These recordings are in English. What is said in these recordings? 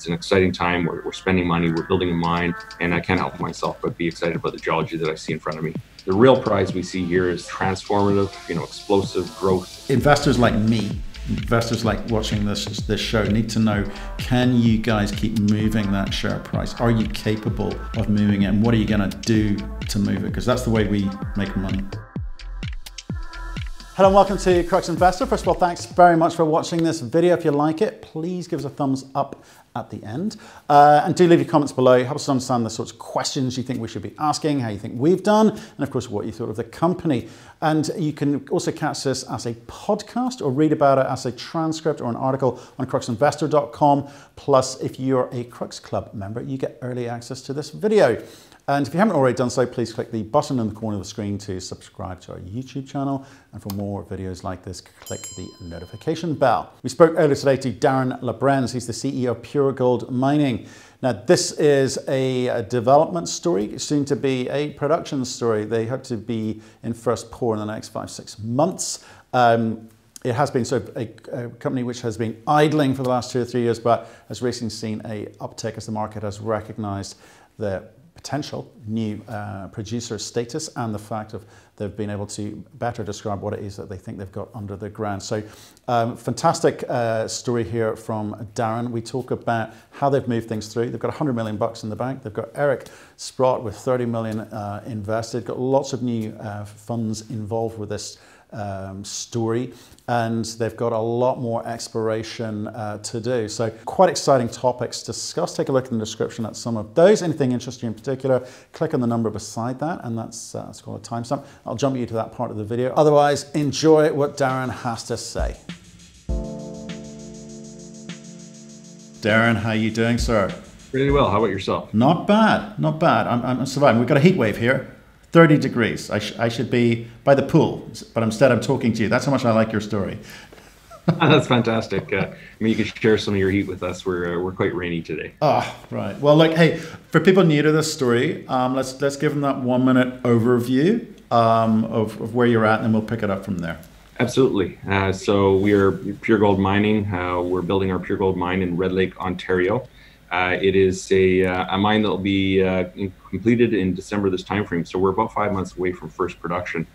it's an exciting time. We're, we're spending money, we're building a mine, and I can't help myself but be excited about the geology that I see in front of me. The real prize we see here is transformative, you know, explosive growth. Investors like me, investors like watching this this show need to know: Can you guys keep moving that share price? Are you capable of moving it? And what are you going to do to move it? Because that's the way we make money. Hello and welcome to Crux Investor. First of all, thanks very much for watching this video. If you like it, please give us a thumbs up at the end. Uh, and do leave your comments below. Help us understand the sorts of questions you think we should be asking, how you think we've done, and of course, what you thought of the company. And you can also catch this as a podcast or read about it as a transcript or an article on cruxinvestor.com. Plus, if you're a Crux Club member, you get early access to this video. And if you haven't already done so, please click the button in the corner of the screen to subscribe to our YouTube channel. And for more videos like this, click the notification bell. We spoke earlier today to Darin Labrenz. He's the CEO of Pure Gold Mining. Now, this is a, development story, soon to be a production story. They hope to be in first pour in the next five, six months. Um, it has been of a, a, company which has been idling for the last two or three years, but has recently seen a uptick as the market has recognized the potential new uh, producer status and the fact of they've been able to better describe what it is that they think they've got under the ground. So um, fantastic uh, story here from Darin. We talk about how they've moved things through. They've got 100 million bucks in the bank. They've got Eric Sprott with 30 million uh, invested. Got lots of new uh, funds involved with this um, story and they've got a lot more exploration uh, to do. So quite exciting topics to discuss. Take a look in the description at some of those. Anything interesting in particular, click on the number beside that and that's, uh, that's called a timestamp. I'll jump you to that part of the video. Otherwise, enjoy what Darin has to say. Darin, how are you doing, sir? Really well. How about yourself? Not bad, not bad. I'm, I'm surviving. We've got a heat wave here. 30 degrees. I, sh- I should be by the pool, but instead I'm talking to you. That's how much I like your story. That's fantastic. Uh, I mean, you can share some of your heat with us. We're, uh, we're quite rainy today. Oh, right. Well, like, hey, for people new to this story, um, let's let's give them that one minute overview um, of, of where you're at, and then we'll pick it up from there. Absolutely. Uh, so we are Pure Gold Mining. Uh, we're building our Pure Gold mine in Red Lake, Ontario. Uh, it is a, uh, a mine that will be uh, completed in December this timeframe. So we're about five months away from first production.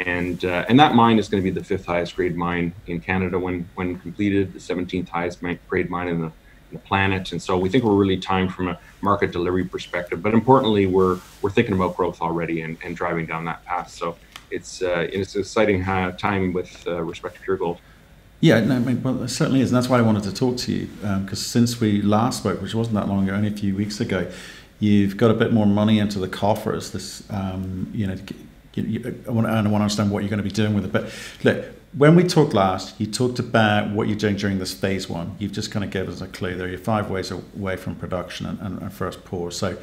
And, uh, and that mine is going to be the fifth highest grade mine in Canada when, when completed, the 17th highest grade mine in the, in the planet. And so we think we're really timed from a market delivery perspective. But importantly, we're, we're thinking about growth already and, and driving down that path. So it's, uh, it's an exciting time with uh, respect to Pure Gold. Yeah, no, I mean, well, it certainly is. And that's why I wanted to talk to you, because um, since we last spoke, which wasn't that long ago, only a few weeks ago, you've got a bit more money into the coffers. This, um, you know, you, you, I, want, to understand what you're going to be doing with it. But look, when we talked last, you talked about what you're doing during this phase one. You've just kind of given us a clue there. You're five ways away from production and, and, and first pour. So,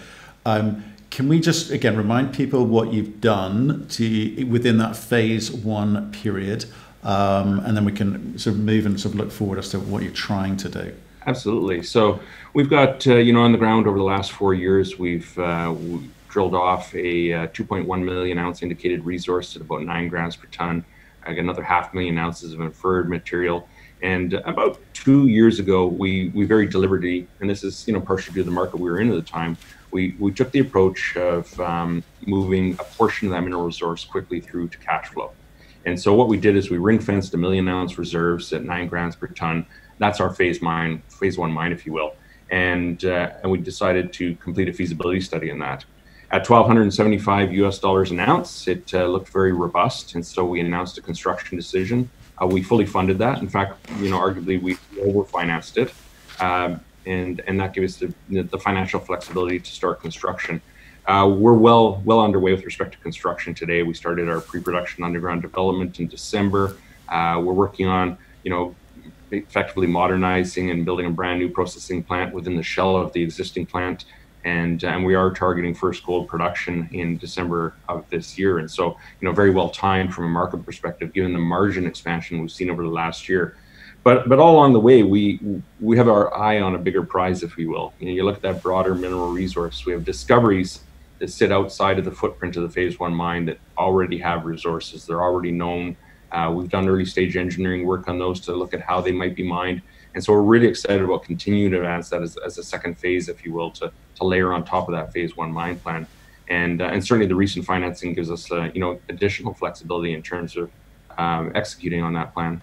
um, can we just again remind people what you've done to within that phase one period? Um, and then we can sort of move and sort of look forward as to what you're trying to do. Absolutely. So we've got uh, you know on the ground over the last four years we've uh, we drilled off a uh, 2.1 million ounce indicated resource at about nine grams per ton. Another half million ounces of inferred material. And about two years ago, we we very deliberately, and this is you know partially due to the market we were in at the time, we we took the approach of um, moving a portion of that mineral resource quickly through to cash flow. And so what we did is we ring fenced a million ounce reserves at nine grams per ton. That's our phase mine, phase one mine, if you will. And uh, and we decided to complete a feasibility study on that. At 1,275 US dollars an ounce, it uh, looked very robust, and so we announced a construction decision. Uh, we fully funded that. In fact, you know, arguably we overfinanced it, um, and and that gave us the, the financial flexibility to start construction. Uh, we're well well underway with respect to construction today. We started our pre-production underground development in December. Uh, we're working on, you know, effectively modernizing and building a brand new processing plant within the shell of the existing plant, and and we are targeting first gold production in December of this year. And so, you know, very well timed from a market perspective, given the margin expansion we've seen over the last year. But but all along the way, we we have our eye on a bigger prize, if you will. You know, you look at that broader mineral resource. We have discoveries that sit outside of the footprint of the phase one mine that already have resources. They're already known. Uh, we've done early stage engineering work on those to look at how they might be mined. And so we're really excited about continuing to advance that as, as a second phase, if you will, to, to layer on top of that phase one mine plan. And, uh, and certainly the recent financing gives us, uh, you know, additional flexibility in terms of um, executing on that plan.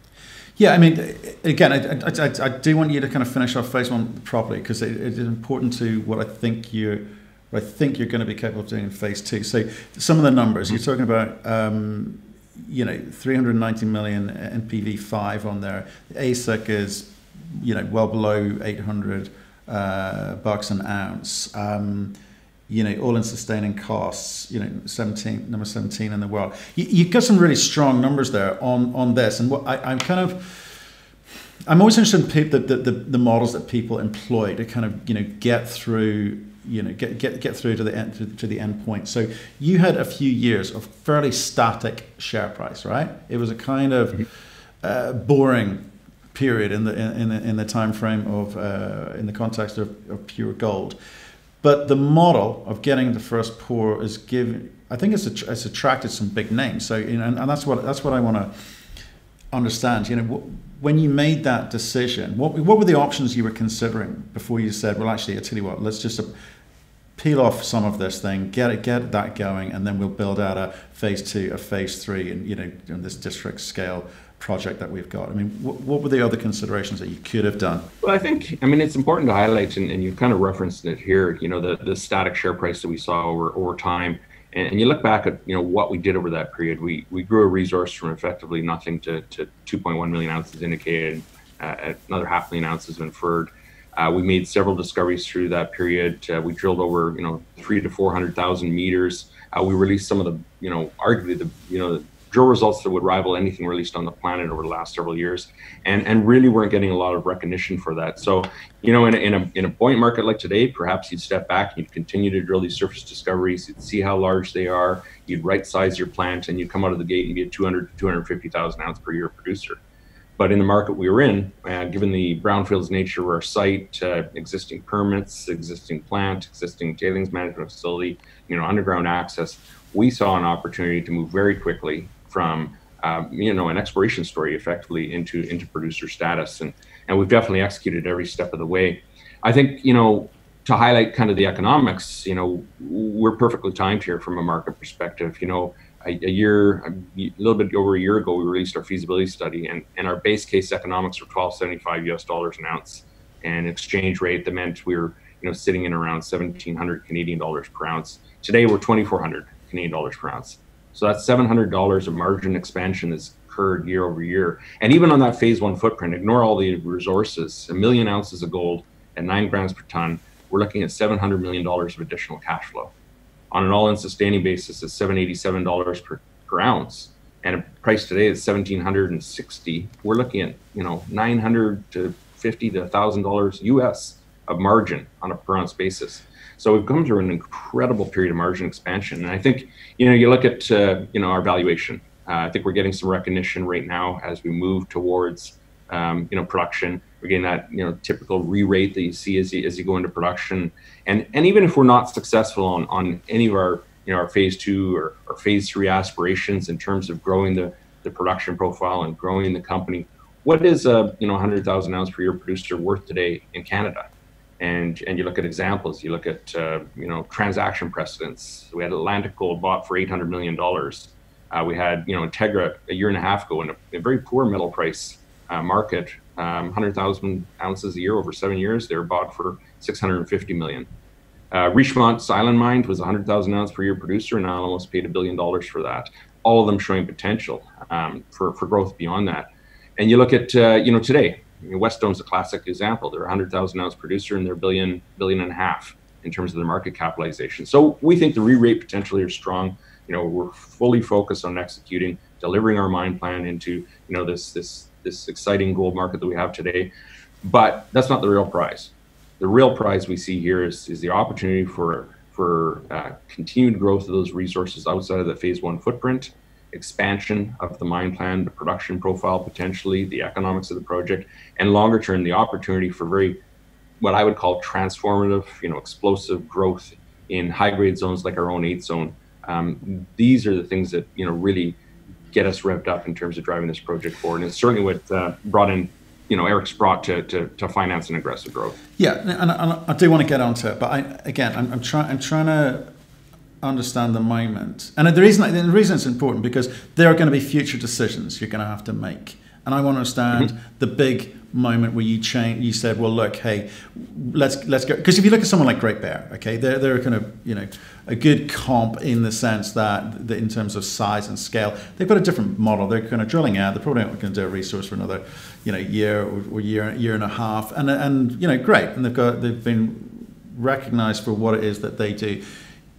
Yeah, I mean, again, I, I, I, do want you to kind of finish off phase one properly because it, it is important to what I think you I think you're going to be capable of doing in phase two. So some of the numbers you're talking about, um, you know, 390 million NPV five on there. The AISC is, you know, well below 800 uh, bucks an ounce. Um, you know, all in sustaining costs, you know, 17, number 17 in the world. You, have got some really strong numbers there on, on this. And what I, am kind of, I'm always interested in the, the, the, the, models that people employ to kind of, you know, get through, you know, get, get, get through to the end, to, to the end point. So you had a few years of fairly static share price, right? It was a kind of mm-hmm. uh, boring period in the, in, the, in the time frame of, uh, in the context of, of pure gold. But the model of getting the first pour is giving. I think it's, it's attracted some big names. So you know, and, and that's what that's what I want to understand. You know, when you made that decision, what what were the options you were considering before you said, well, actually, I tell you what, let's just peel off some of this thing, get it, get that going, and then we'll build out a phase two, a phase three, and you know, in this district scale project that we've got? I mean, what, what were the other considerations that you could have done? Well, I think, I mean, it's important to highlight, and, and you kind of referenced it here, you know, the, the static share price that we saw over, over time. And, and you look back at, you know, what we did over that period. We, we grew a resource from effectively nothing to, to 2.1 million ounces indicated, uh, another half million ounces inferred. Uh, we made several discoveries through that period. Uh, we drilled over, you know, three to 400,000 meters. Uh, we released some of the, you know, arguably the, you know, the drill results that would rival anything released on the planet over the last several years, and and really weren't getting a lot of recognition for that. So, you know, in a, in a in a buoyant market like today, perhaps you'd step back, and you'd continue to drill these surface discoveries, you'd see how large they are, you'd right size your plant, and you'd come out of the gate and be a 200 to 250,000 ounce per year producer. But in the market we were in, uh, given the brownfields nature of our site, uh, existing permits, existing plant, existing tailings management facility, you know, underground access, we saw an opportunity to move very quickly from um, you know an exploration story effectively into into producer status, and and we've definitely executed every step of the way. I think you know to highlight kind of the economics, you know, we're perfectly timed here from a market perspective. You know, a, a, year, a little bit over a year ago, we released our feasibility study, and, and our base case economics were 1275 US dollars an ounce, and exchange rate that meant we were, you know, sitting in around 1700 Canadian dollars per ounce. Today, we're 2400 Canadian dollars per ounce. So that's $700 of margin expansion that's occurred year over year. And even on that phase one footprint, ignore all the resources, a million ounces of gold at nine grams per ton, we're looking at $700 million of additional cash flow. On an all-in sustaining basis, it's $787 per, per ounce. And a price today is 1760 We're looking at, you know, 900 to 50 to $1,000 US of margin on a per ounce basis. So we've come through an incredible period of margin expansion, and I think you know you look at uh, you know our valuation. Uh, I think we're getting some recognition right now as we move towards um, you know production. Getting that you know typical re-rate that you see as you, as you go into production, and and even if we're not successful on on any of our you know our phase two or, or phase three aspirations in terms of growing the the production profile and growing the company, what is a you know 100,000 ounce per year producer worth today in Canada? and and you look at examples. You look at uh, you know transaction precedents. We had atlantic gold bought for 800 million dollars. Uh, we had you know integra a year and a half ago in a, a very poor metal price uh, market um, 100000 ounces a year over seven years they were bought for 650 million uh, Richmont's Island Mine was 100,000 ounce per year producer and almost paid a billion dollars for that. All of them showing potential um, for, for growth beyond that. And you look at, uh, you know, today, you know, a classic example. They're a hundred thousand ounce producer and they're billion billion and a half in terms of their market capitalization. So we think the re-rate potentially are strong. You know, we're fully focused on executing, delivering our mine plan into you know this this this exciting gold market that we have today. But that's not the real prize. The real prize we see here is is the opportunity for for uh, continued growth of those resources outside of the phase one footprint expansion of the mine plan, the production profile potentially, the economics of the project, and longer term, the opportunity for very, what I would call transformative, you know, explosive growth in high grade zones like our own eight zone. Um, these are the things that, you know, really get us revved up in terms of driving this project forward. And it's certainly what uh, brought in you know Eric Sprott to, to, to finance and aggressive growth. Yeah, and, and I do want to get onto it, but I, again, I'm, I'm trying I'm trying to understand the moment, and the reason the reason it's important because there are going to be future decisions you're going to have to make, and I want to understand mm-hmm. the big moment where you change you said well look hey let's let's go because if you look at someone like Great Bear okay they're, they're kind of you know a good comp in the sense that, that in terms of size and scale they've got a different model. They're kind of drilling out. They're probably not going to do a resource for another you know year or, or year year and a half. And and you know great. And they've got they've been recognized for what it is that they do.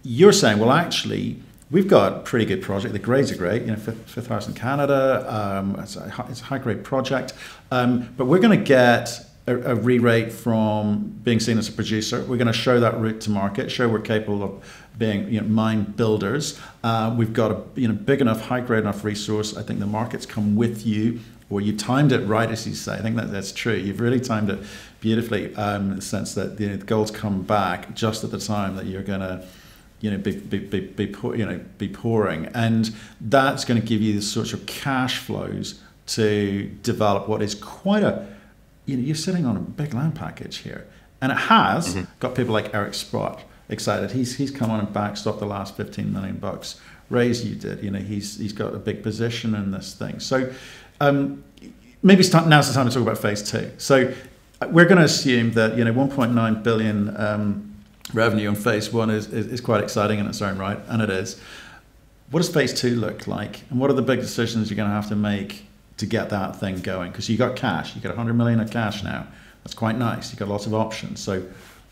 You're saying well actually We've got a pretty good project. The grades are great. You know, Fifth, Fifth House in Canada. Um, it's, a, it's a high grade project, um, but we're going to get a, a re-rate from being seen as a producer. We're going to show that route to market. Show we're capable of being you know, mine builders. Uh, we've got a you know big enough, high grade enough resource. I think the markets come with you, or you timed it right, as you say. I think that that's true. You've really timed it beautifully um, in the sense that you know, the gold's come back just at the time that you're going to you know, be, be, be, be, pour, you know, be pouring. And that's going to give you the sorts of cash flows to develop what is quite a, you know, you're sitting on a big land package here. And it has mm-hmm. got people like Eric Sprott excited. He's, he's come on and backstopped the last 15 million bucks raise you did. You know, he's, he's got a big position in this thing. So um, maybe now's the time to talk about phase two. So uh, we're going to assume that, you know, 1.9 billion um, revenue on phase one is, is, is, quite exciting in its own right, and it is. What does phase two look like? And what are the big decisions you're going to have to make to get that thing going? Because you got cash, you got 100 million of cash now. That's quite nice. You've got lots of options. So,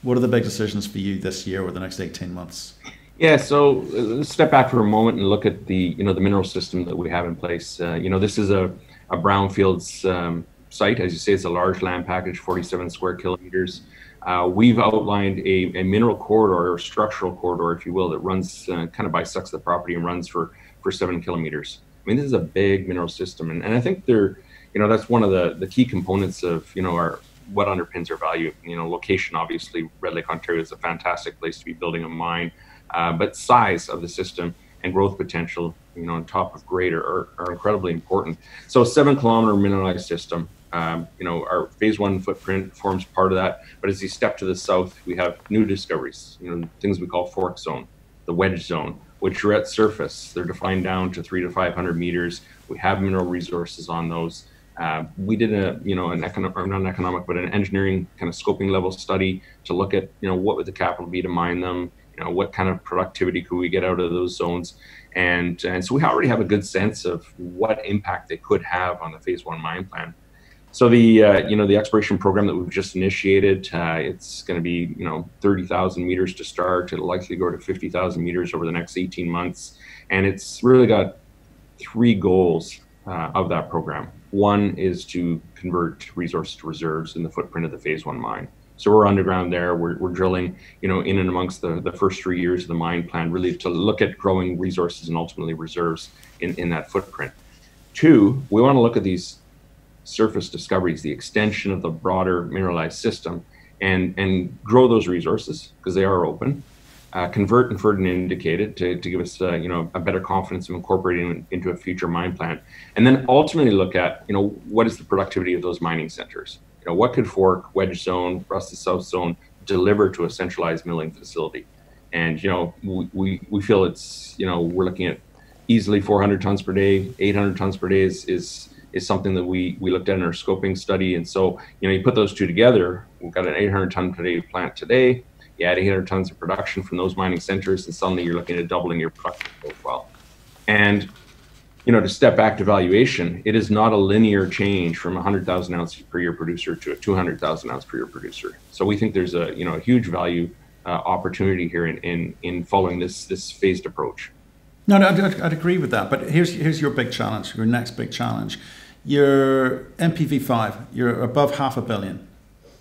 what are the big decisions for you this year or the next 18 months? Yeah, so uh, let's step back for a moment and look at the you know the mineral system that we have in place. Uh, you know, this is a, a brownfields um, site, as you say, it's a large land package, 47 square kilometers. Uh, we've outlined a, a, mineral corridor or structural corridor, if you will, that runs uh, kind of bisects the property and runs for, for seven kilometers. I mean, this is a big mineral system. And, and I think they're, you know, that's one of the, the key components of, you know, our, what underpins our value. You know, location, obviously, Red Lake, Ontario is a fantastic place to be building a mine, uh, but size of the system and growth potential, you know, on top of grade are, are incredibly important. So, a seven kilometer mineralized system, um, you know, our phase one footprint forms part of that. But as you step to the south, we have new discoveries, you know, things we call fork zone, the wedge zone, which are at surface. They're defined down to three to 500 meters. We have mineral resources on those. Uh, we did a, you know, an economic, not an economic, but an engineering kind of scoping level study to look at, you know, what would the capital be to mine them, you know, what kind of productivity could we get out of those zones, and and so we already have a good sense of what impact they could have on the phase one mine plan. So the uh, you know the exploration program that we've just initiated, uh, it's going to be you know 30,000 meters to start. It'll likely go to 50,000 meters over the next 18 months, and it's really got three goals uh, of that program. One is to convert resources to reserves in the footprint of the phase one mine. So we're underground there. We're, we're drilling, you know, in and amongst the, the first three years of the mine plan, really to look at growing resources and ultimately reserves in, in that footprint. Two, we want to look at these surface discoveries, the extension of the broader mineralized system, and and grow those resources because they are open. Uh, convert inferred and indicated to, to give us uh, you know a better confidence of incorporating into a future mine plan, and then ultimately look at you know what is the productivity of those mining centers. You know what could Fork, Wedge Zone, Rusty South Zone deliver to a centralized milling facility, and you know we, we, we feel it's you know we're looking at easily 400 tons per day, 800 tons per day is, is is something that we we looked at in our scoping study. And so, you know, you put those two together, we've got an 800 ton per day plant today. You add 800 tons of production from those mining centers, and suddenly you're looking at doubling your production profile. And you know, to step back to valuation, it is not a linear change from a 100,000 ounce per year producer to a 200,000 ounce per year producer. So we think there's a you know a huge value uh, opportunity here in, in in following this this phased approach. No, no, I'd, I'd, agree with that. But here's here's your big challenge, your next big challenge your NPV5, you're above half a billion.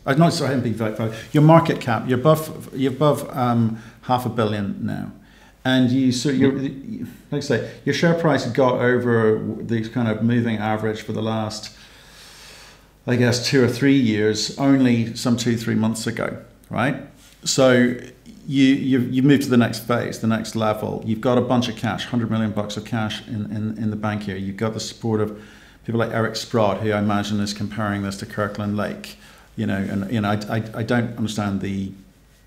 Uh, not sorry, NPV5, your market cap, you're above, you're above um, half a billion now. And you, so you're, like I say, your share price got over the kind of moving average for the last, I guess, two or three years, only some two, three months ago, right? So you, you, you move to the next phase, the next level. You've got a bunch of cash, 100 million bucks of cash in, in, in the bank here. You've got the support of people like Eric Sprott, who I imagine is comparing this to Kirkland Lake. You know, and you know, I, I, I don't understand the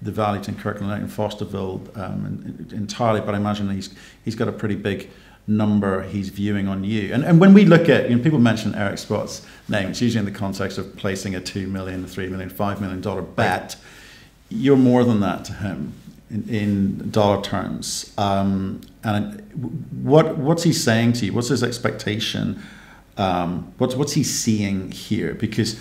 the value to Kirkland Lake and Fosterville um, entirely, but I imagine he's he's got a pretty big number he's viewing on you. And, and when we look at, you know, people mention Eric Sprott's name, it's usually in the context of placing a $2 million, $3 million, $5 million bet. You're more than that to him in, in dollar terms. Um, and what what's he saying to you? What's his expectation? Um, what's what's he seeing here? Because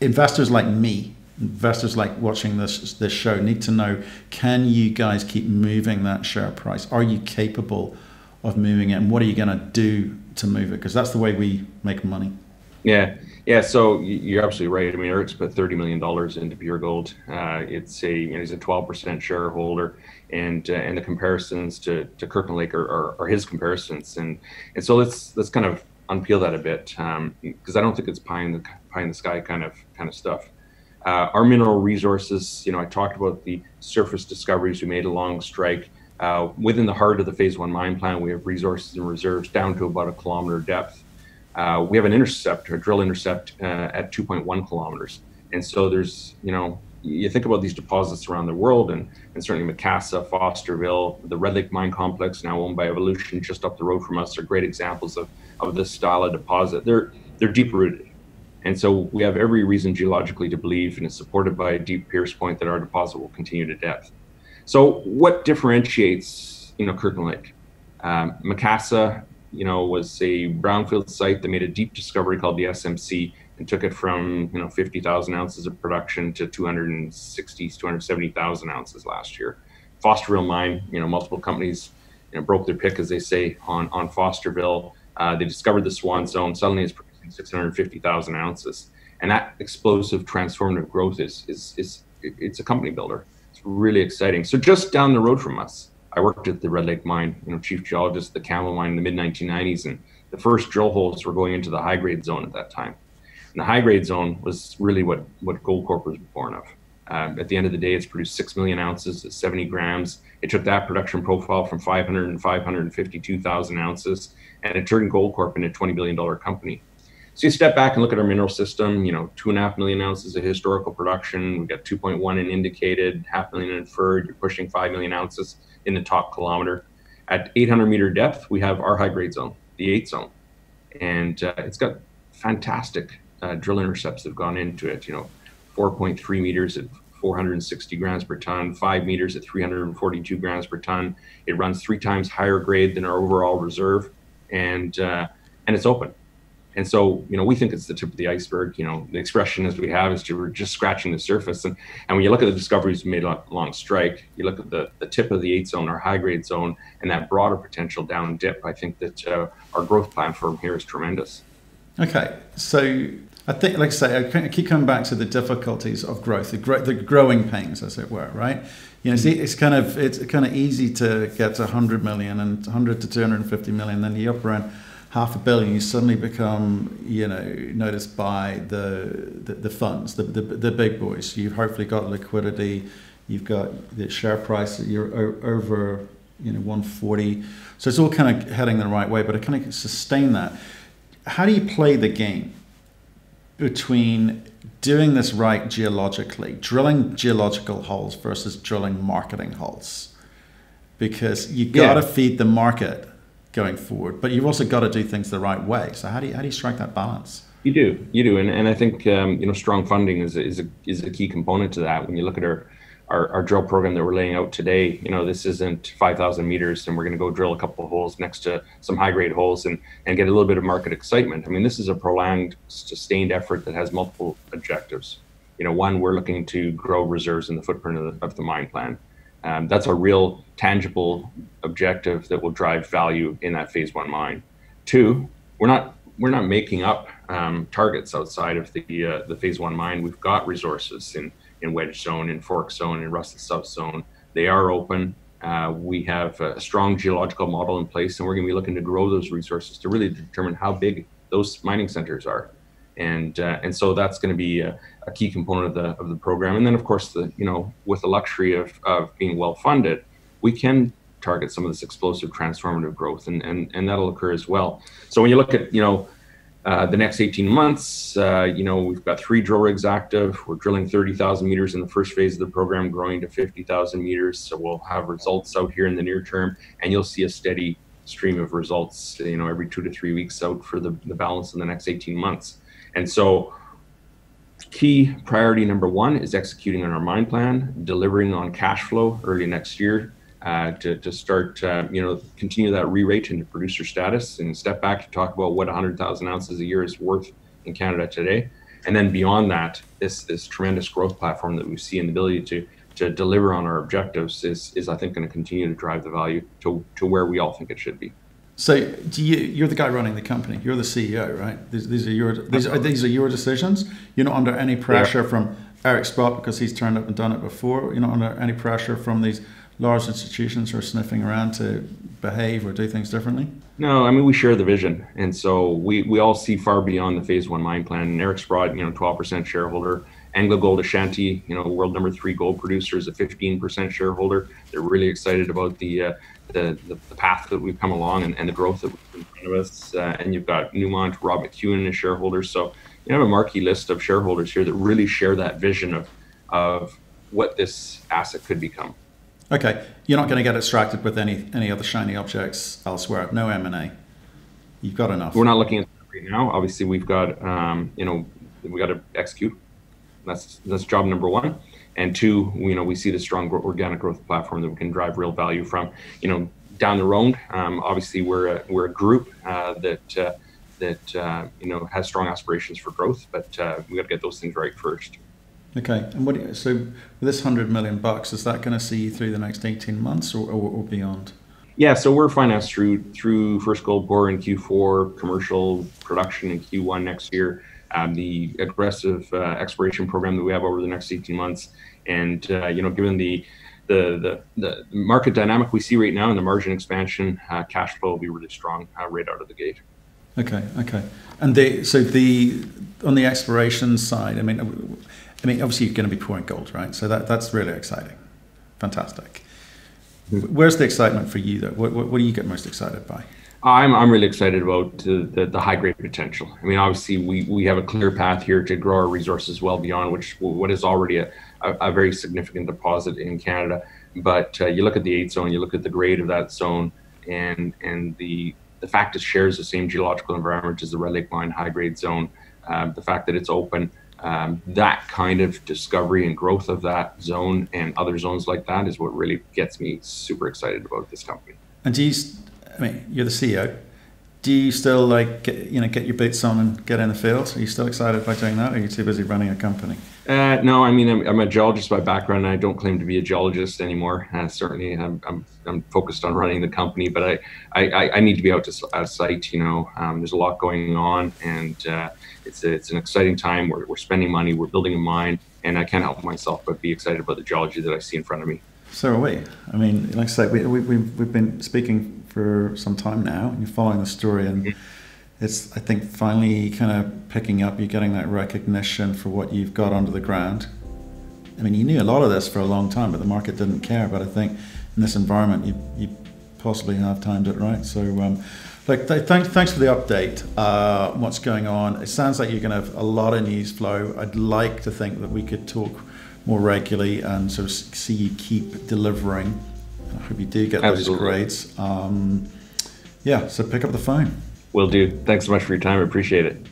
investors like me, investors like watching this this show, need to know: Can you guys keep moving that share price? Are you capable of moving it? And what are you going to do to move it? Because that's the way we make money. Yeah. Yeah, so you're absolutely right. I mean, Eric's put thirty million dollars into Pure Gold. Uh, it's a you know, he's a twelve percent shareholder, and uh, and the comparisons to, to Kirkland Lake are, are, are, his comparisons, and and so let's let's kind of unpeel that a bit because um, I don't think it's pie in the pie in the sky kind of kind of stuff. Uh, our mineral resources, you know, I talked about the surface discoveries we made along strike. Uh, within the heart of the phase one mine plan, we have resources and reserves down to about a kilometer depth. Uh, we have an intercept, a drill intercept uh, at 2.1 kilometers. And so there's, you know, you think about these deposits around the world, and, and certainly Macassa, Fosterville, the Red Lake Mine Complex, now owned by Evolution, just up the road from us, are great examples of, of this style of deposit. They're they're deep rooted, and so we have every reason geologically to believe, and it's supported by a deep pierce point, that our deposit will continue to depth. So, what differentiates you know Kirkland Lake? Um, Macassa you know, was a brownfield site that made a deep discovery called the SMC and took it from, you know, 50,000 ounces of production to 260, 270,000 ounces last year. Fosterville mine, you know, multiple companies, you know, broke their pick, as they say, on, on Fosterville. Uh, they discovered the Swan Zone. Suddenly it's producing 650,000 ounces. And that explosive transformative growth is, is, is, it's a company builder. It's really exciting. So just down the road from us, I worked at the Red Lake mine, you know, chief geologist the Campbell mine in the mid 1990s, and the first drill holes were going into the high grade zone at that time. And the high grade zone was really what what Goldcorp was born of. Um, at the end of the day, it's produced six million ounces at 70 grams. It took that production profile from 500 and 552,000 ounces, and it turned Goldcorp into a 20 billion dollar company. So you step back and look at our mineral system. You know, two and a half million ounces of historical production. We've got 2.1 in indicated, half million in inferred. You're pushing five million ounces in the top kilometer. At 800 meter depth, we have our high grade zone, the eight zone, and uh, it's got fantastic uh, drill intercepts that have gone into it. You know, 4.3 meters at 460 grams per ton, five meters at 342 grams per ton. It runs three times higher grade than our overall reserve, and uh, and it's open. And so, you know, we think it's the tip of the iceberg. You know, the expression as we have is to, we're just scratching the surface. And, and when you look at the discoveries made along strike, you look at the, the tip of the eight zone, our high grade zone, and that broader potential down dip, I think that uh, our growth plan from here is tremendous. Okay. So I think, like I say, I keep coming back to the difficulties of growth, the, gro- the growing pains, as it were, right? You know, it's, it's kind of it's kind of easy to get to 100 million and 100 to 250 million, then you're up around half a billion, you suddenly become, you know, noticed by the the, the funds, the, the, the big boys. You've hopefully got liquidity, you've got the share price, you're over, you know, 140. So it's all kind of heading the right way, but I kind of sustain that. How do you play the game between doing this right geologically, drilling geological holes versus drilling marketing holes? Because you got to yeah. feed the market going forward. But you've also got to do things the right way. So how do you, how do you strike that balance? You do, you do, and, and I think um, you know strong funding is a, is a is a key component to that. When you look at our, our, our drill program that we're laying out today, you know this isn't 5,000 meters and we're going to go drill a couple of holes next to some high grade holes and and get a little bit of market excitement. I mean this is a prolonged, sustained effort that has multiple objectives. You know, one we're looking to grow reserves in the footprint of the, of the mine plan. Um, that's a real tangible objective that will drive value in that phase one mine. Two, we're not we're not making up um, targets outside of the uh, the phase one mine. We've got resources in in wedge zone, in fork zone, in Rusty South Zone. They are open. Uh, we have a strong geological model in place, and we're going to be looking to grow those resources to really determine how big those mining centers are and uh, and so that's going to be a, a, key component of the of the program. And then of course the you know with the luxury of of being well funded, we can target some of this explosive transformative growth, and and and that'll occur as well. So when you look at you know uh, the next 18 months, uh, you know, we've got three drill rigs active. We're drilling 30,000 meters in the first phase of the program, growing to 50,000 meters. So we'll have results out here in the near term, and you'll see a steady stream of results, you know, every two to three weeks out for the, the balance in the next 18 months. And so, key priority number one is executing on our mine plan, delivering on cash flow early next year, uh, to, to start, uh, you know, continue that re-rate into producer status and step back to talk about what 100,000 ounces a year is worth in Canada today. And then beyond that, this this tremendous growth platform that we see and the ability to to deliver on our objectives is, is I think going to continue to drive the value to, to where we all think it should be. So you, are the guy running the company. You're the CEO, right? These, these are your these are, these are your decisions. You're not under any pressure yeah. from Eric Sprott because he's turned up and done it before. You're not under any pressure from these large institutions are sniffing around to behave or do things differently? No, I mean we share the vision, and so we we all see far beyond the Phase One mine plan. And Eric Sprott, you know, 12% shareholder. AngloGold Ashanti, you know, world number three gold producer, is a 15% shareholder. They're really excited about the uh, the, the, the, path that we've come along and, and the growth that we've in front of us. Uh, and you've got Newmont, Rob McEwen as shareholders. So you have a marquee list of shareholders here that really share that vision of of what this asset could become. Okay, you're not going to get distracted with any any other shiny objects elsewhere. No M and A. You've got enough. We're not looking at that right now. Obviously, we've got um, you know we got to execute. That's that's job number one. And two, you know, we see the strong organic growth platform that we can drive real value from. You know, down the road. Um, obviously, we're a, we're a group uh, that uh, that uh, you know has strong aspirations for growth, but uh, we got to get those things right first. Okay, and what you, so this hundred million bucks, is that going to see you through the next eighteen months or, or, or, beyond? Yeah, so we're financed through through first gold pour in Q4, commercial production in Q1 next year, um, the aggressive uh, exploration program that we have over the next eighteen months, and uh, you know, given the the, the, the market dynamic we see right now and the margin expansion, uh, cash flow will be really strong uh, right out of the gate. Okay, okay. And the, so the on the exploration side, I mean, I mean, obviously you're going to be pouring gold, right? So that, that's really exciting. Fantastic. Where's the excitement for you, though? What, what, what do you get most excited by? I'm, I'm really excited about the, the high grade potential. I mean, obviously, we, we have a clear path here to grow our resources well beyond which what is already a, a, a very significant deposit in Canada. But uh, you look at the eight zone, you look at the grade of that zone, and and the the fact it shares the same geological environment as the Red Lake Mine high grade zone, um, the fact that it's open, um, that kind of discovery and growth of that zone and other zones like that is what really gets me super excited about this company. And do you, I mean, you're the CEO. Do you still like get, you know get your boots on and get in the field? Are you still excited by doing that? Or are you too busy running a company? Uh, no, I mean I'm, I'm, a geologist by background. and I don't claim to be a geologist anymore. Uh, certainly, I'm, I'm, I'm focused on running the company, but I I, I need to be out to site. You know, um, there's a lot going on, and uh, it's a, it's an exciting time. We're, we're spending money, we're building a mine, and I can't help myself but be excited about the geology that I see in front of me. So are we. I mean, like I say, we, we, we've, we've been speaking for some time now, and you're following the story, and mm-hmm. it's, I think, finally kind of picking up. You're getting that recognition for what you've got under the ground. I mean, you knew a lot of this for a long time, but the market didn't care. But I think in this environment, you, you possibly have timed it right. So, um, like, th- thanks, thanks for the update. Uh, what's going on? It sounds like you're going to have a lot of news flow. I'd like to think that we could talk more regularly and sort of see you keep delivering. I hope you do get Absolutely. those grades. Um, yeah, so pick up the phone. Will do. Thanks so much for your time. I appreciate it.